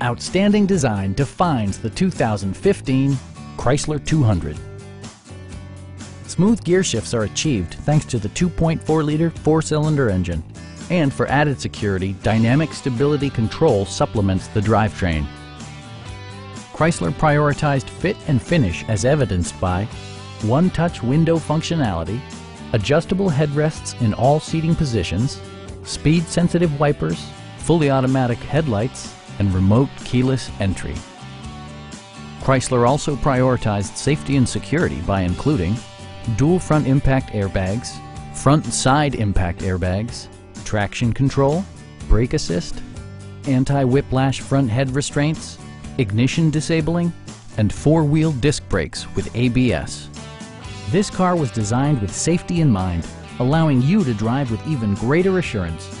Outstanding design defines the 2015 Chrysler 200. Smooth gear shifts are achieved thanks to the 2.4-liter four-cylinder engine. And for added security, Dynamic Stability Control supplements the drivetrain. Chrysler prioritized fit and finish as evidenced by one-touch window functionality, adjustable headrests in all seating positions, speed-sensitive wipers, fully automatic headlights, and remote keyless entry. Chrysler also prioritized safety and security by including dual front impact airbags, front side impact airbags, traction control, brake assist, anti-whiplash front head restraints, ignition disabling, and four-wheel disc brakes with ABS. This car was designed with safety in mind, allowing you to drive with even greater assurance.